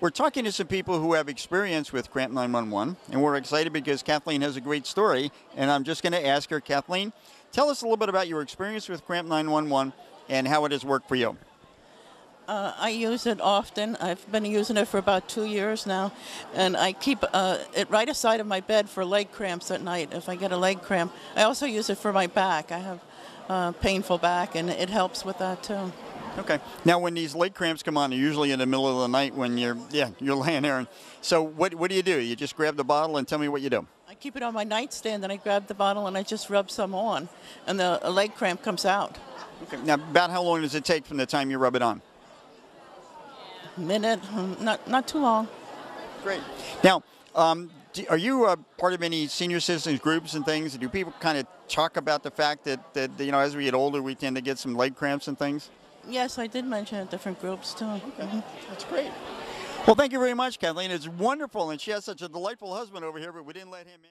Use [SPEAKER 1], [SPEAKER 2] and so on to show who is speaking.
[SPEAKER 1] We're talking to some people who have experience with Cramp 911, and we're excited because Cathleen has a great story. And I'm just going to ask her, Cathleen, tell us a little bit about your experience with Cramp 911 and how it has worked for you.
[SPEAKER 2] Uh, I use it often. I've been using it for about two years now, and I keep uh, it right aside of my bed for leg cramps at night if I get a leg cramp. I also use it for my back. I have uh, painful back, and it helps with that too.
[SPEAKER 1] Okay. Now, when these leg cramps come on, they're usually in the middle of the night when you're yeah you're laying there. And so what what do you do? You just grab the bottle and tell me what you do.
[SPEAKER 2] I keep it on my nightstand, and I grab the bottle and I just rub some on, and the leg cramp comes out.
[SPEAKER 1] Okay. Now, about how long does it take from the time you rub it on?
[SPEAKER 2] A Minute, not not too long.
[SPEAKER 1] Great. Now, um, are you uh, part of any senior citizens groups and things? Do people kind of talk about the fact that, that you know as we get older we tend to get some leg cramps and things?
[SPEAKER 2] Yes, I did mention it different groups too. Mhm.
[SPEAKER 1] That's great. Well, thank you very much, Cathleen. It's wonderful, and she has such a delightful husband over here, but we didn't let him in.